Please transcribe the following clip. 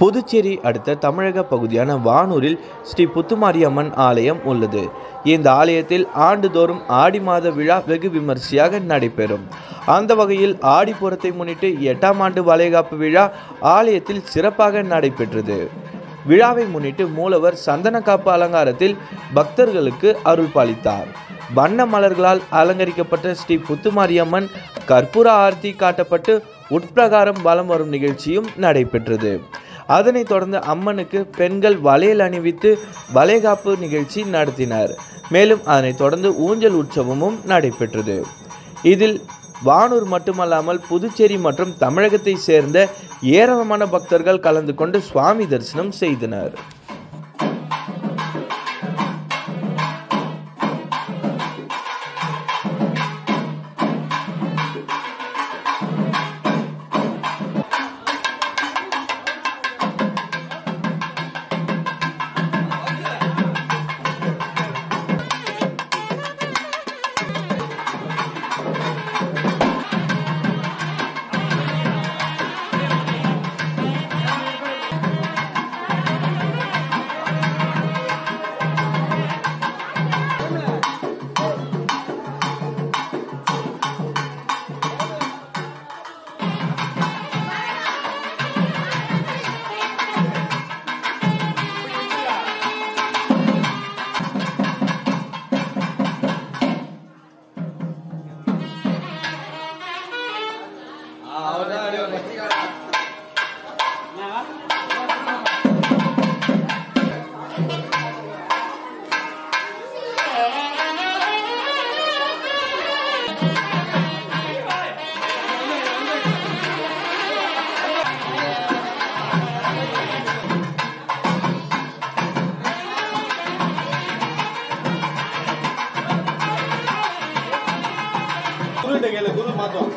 புதுச்சேரி அடுத்த தமிழக பகுதியான வானூரில் ஸ்ரீ புத்துமாரியம்மன் ஆலயம் உள்ளது. இந்த ஆலயத்தில் ஆண்டுதோறும் ஆடி மாத விழா வெகு விமர்சையாக நடைபெறும். அந்த வகையில் ஆடிப்புறத்தை முன்னிட்டு எட்டாம் ஆண்டு வளைகாப்பு விழா ஆலயத்தில் சிறப்பாக நடைபெற்றது. விழாவை முன்னிட்டு மூலவர் சந்தன காப்பு அலங்காரத்தில் பக்தர்களுக்கு அருள் பாலித்தார். வண்ண மலர்களால் அலங்கரிக்கப்பட்ட ஸ்ரீ புத்துமாரியம்மன் கற்பூர ஆர்த்தி காட்டப்பட்டு உட்பிரகாரம் வலம் வரும் நிகழ்ச்சியும் நடைபெற்றது. அதனைத் தொடர்ந்து அம்மனுக்கு பெண்கள் வளையல் அணிவித்து வளைகாப்பு நிகழ்ச்சி நடத்தினர். மேலும் அதனைத் தொடர்ந்து ஊஞ்சல் உற்சவமும் நடைபெற்றது. இதில் வானூர் மட்டுமல்லாமல் புதுச்சேரி மற்றும் தமிழகத்தை சேர்ந்த ஏராளமான பக்தர்கள் கலந்து கொண்டு சுவாமி தரிசனம் செய்தனர். குருகிட்ட கேளு குரு மாத்தோம்